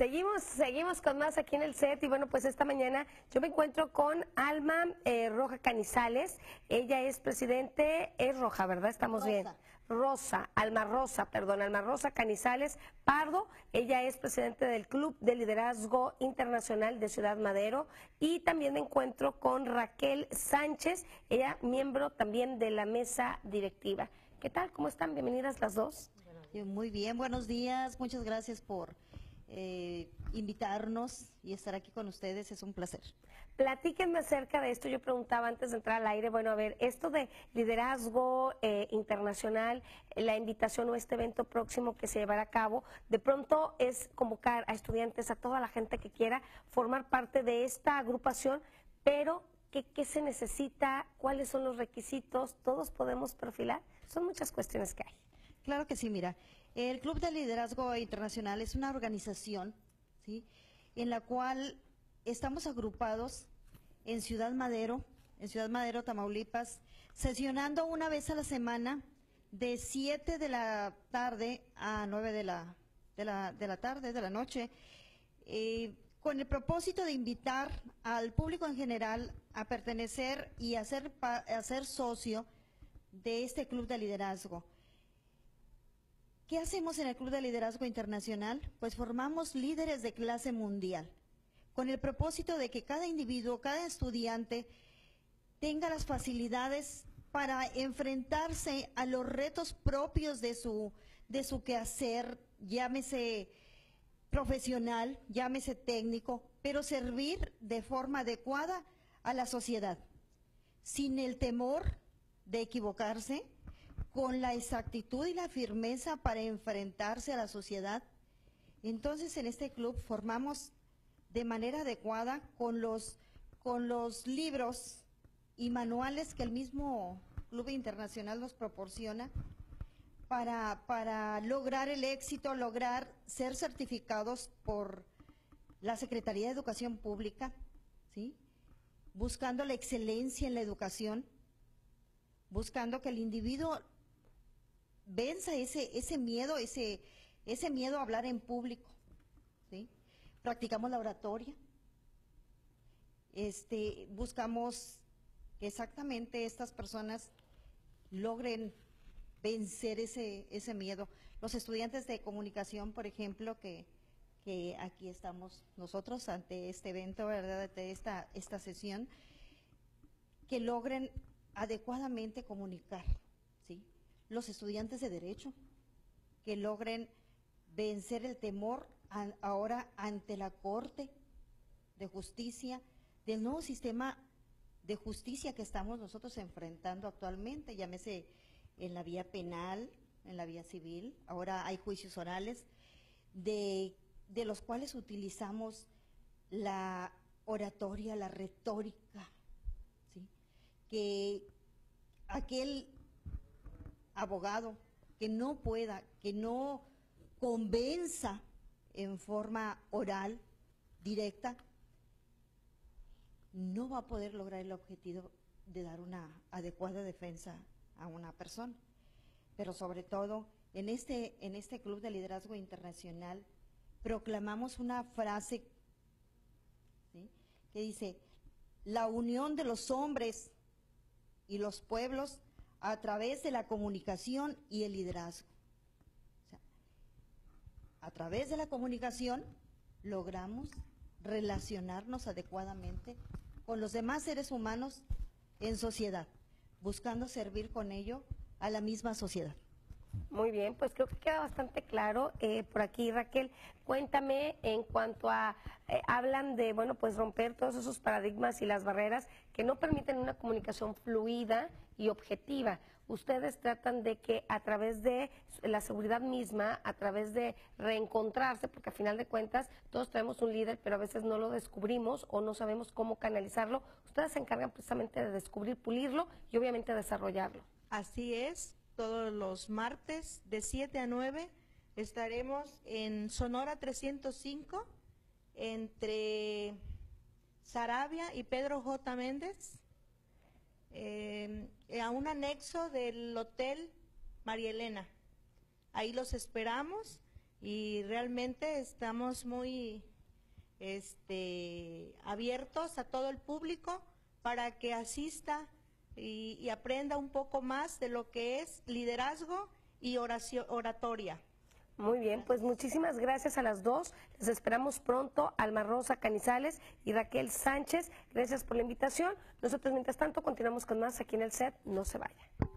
Seguimos, seguimos con más aquí en el set y bueno, pues esta mañana yo me encuentro con Alma eh, Roja Canizales. Ella es presidente, es Roja, ¿verdad? Estamos bien. Rosa, Alma Rosa, perdón, Alma Rosa Canizales Pardo. Ella es presidente del Club de Liderazgo Internacional de Ciudad Madero y también me encuentro con Raquel Sánchez, ella miembro también de la mesa directiva. ¿Qué tal? ¿Cómo están? Bienvenidas las dos. Muy bien, buenos días. Muchas gracias por eh, invitarnos y estar aquí con ustedes. Es un placer. Platíquenme acerca de esto. Yo preguntaba antes de entrar al aire, bueno, a ver, esto de liderazgo eh, internacional, la invitación o este evento próximo que se llevará a cabo, de pronto es convocar a estudiantes, a toda la gente que quiera formar parte de esta agrupación, pero ¿qué, qué se necesita? ¿Cuáles son los requisitos? ¿Todos podemos perfilar? Son muchas cuestiones que hay. Claro que sí, mira. El Club de Liderazgo Internacional es una organización ¿sí? en la cual estamos agrupados en Ciudad Madero, en Ciudad Madero, Tamaulipas, sesionando una vez a la semana de 7 de la tarde a 9 de la, de la, de la tarde, de la noche, eh, con el propósito de invitar al público en general a pertenecer y a ser, a ser socio de este club de liderazgo. ¿Qué hacemos en el Club de Liderazgo Internacional? Pues formamos líderes de clase mundial, con el propósito de que cada individuo, cada estudiante tenga las facilidades para enfrentarse a los retos propios de su, de su quehacer, llámese profesional, llámese técnico, pero servir de forma adecuada a la sociedad, sin el temor de equivocarse, con la exactitud y la firmeza para enfrentarse a la sociedad. Entonces, en este club formamos de manera adecuada con los, con los libros y manuales que el mismo Club Internacional nos proporciona para, para lograr el éxito, lograr ser certificados por la Secretaría de Educación Pública, ¿sí? buscando la excelencia en la educación, buscando que el individuo venza ese, ese miedo, ese, ese miedo a hablar en público. ¿sí? Practicamos la oratoria. Este, buscamos que exactamente estas personas logren vencer ese, ese miedo. Los estudiantes de comunicación, por ejemplo, que, que aquí estamos nosotros ante este evento, ¿verdad? ante esta, esta sesión, que logren adecuadamente comunicar, ¿sí? Los estudiantes de Derecho, que logren vencer el temor ahora ante la Corte de Justicia, del nuevo sistema de justicia que estamos nosotros enfrentando actualmente, llámese en la vía penal, en la vía civil, ahora hay juicios orales, de, de los cuales utilizamos la oratoria, la retórica, ¿sí? que aquel abogado que no pueda, que no convenza en forma oral, directa, no va a poder lograr el objetivo de dar una adecuada defensa a una persona. Pero sobre todo, en este, en este Club de Liderazgo Internacional, proclamamos una frase que dice, la unión de los hombres y los pueblos a través de la comunicación y el liderazgo. a través de la comunicación logramos relacionarnos adecuadamente con los demás seres humanos en sociedad, buscando servir con ello a la misma sociedad. Muy bien, pues creo que queda bastante claro. Eh, por aquí, Raquel, cuéntame en cuanto a, eh, hablan de, bueno, pues romper todos esos paradigmas y las barreras que no permiten una comunicación fluida y objetiva. Ustedes tratan de que a través de la seguridad misma, a través de reencontrarse, porque a final de cuentas todos tenemos un líder, pero a veces no lo descubrimos o no sabemos cómo canalizarlo. Ustedes se encargan precisamente de descubrir, pulirlo y obviamente desarrollarlo. Así es, todos los martes de 7 a 9 estaremos en Sonora 305 entre Sarabia y Pedro J. Méndez, eh, a un anexo del Hotel María Elena. Ahí los esperamos. y realmente estamos muy este, abiertos a todo el público para que asista y, aprenda un poco más de lo que es liderazgo y oratoria. Muy bien, pues muchísimas gracias a las dos. Les esperamos pronto, Alma Rosa Canizales y Raquel Sánchez. Gracias por la invitación. Nosotros, mientras tanto, continuamos con más aquí en el set. No se vayan.